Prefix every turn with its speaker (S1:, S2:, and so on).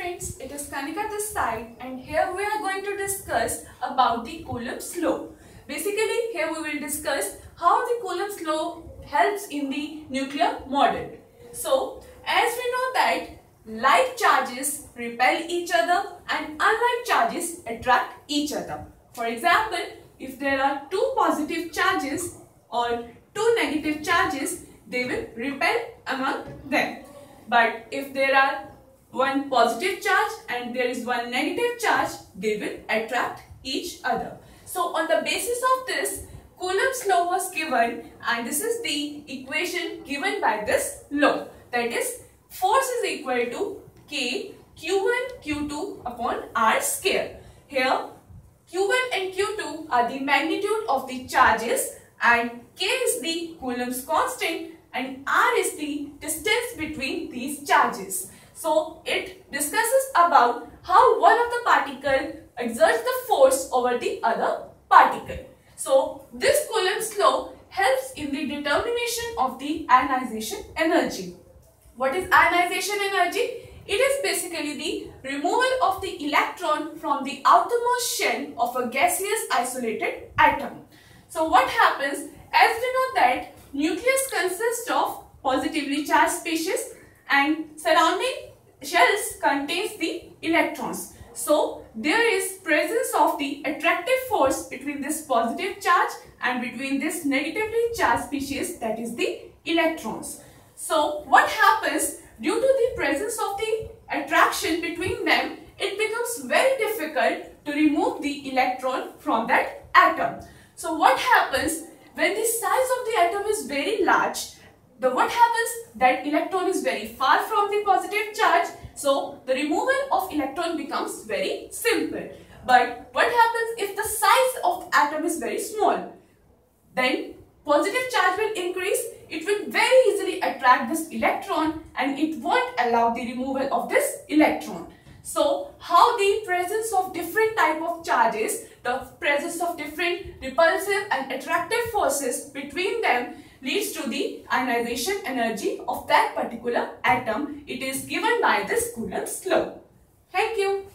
S1: friends, it is Kanika this side and here we are going to discuss about the Coulomb's law. Basically here we will discuss how the Coulomb's law helps in the nuclear model. So as we know that like charges repel each other and unlike charges attract each other. For example, if there are two positive charges or two negative charges, they will repel among them. But if there are one positive charge and there is one negative charge, they will attract each other. So on the basis of this, Coulomb's law was given and this is the equation given by this law. That is, force is equal to K Q1 Q2 upon R square. Here, Q1 and Q2 are the magnitude of the charges and K is the Coulomb's constant and R is the distance between these charges. So it discusses about how one of the particle exerts the force over the other particle. So this Coulomb's law helps in the determination of the ionization energy. What is ionization energy? It is basically the removal of the electron from the outermost shell of a gaseous isolated atom. So what happens? As we know that nucleus consists of positively charged species and surrounding shells contains the electrons. So there is presence of the attractive force between this positive charge and between this negatively charged species that is the electrons. So what happens due to the presence of the attraction between them it becomes very difficult to remove the electron from that atom. So what happens when the size of the atom is very large the what happens? That electron is very far from the positive charge. So the removal of electron becomes very simple. But what happens if the size of atom is very small? Then positive charge will increase. It will very easily attract this electron and it won't allow the removal of this electron so how the presence of different type of charges the presence of different repulsive and attractive forces between them leads to the ionization energy of that particular atom. It is given by this Coulomb's law. Thank you.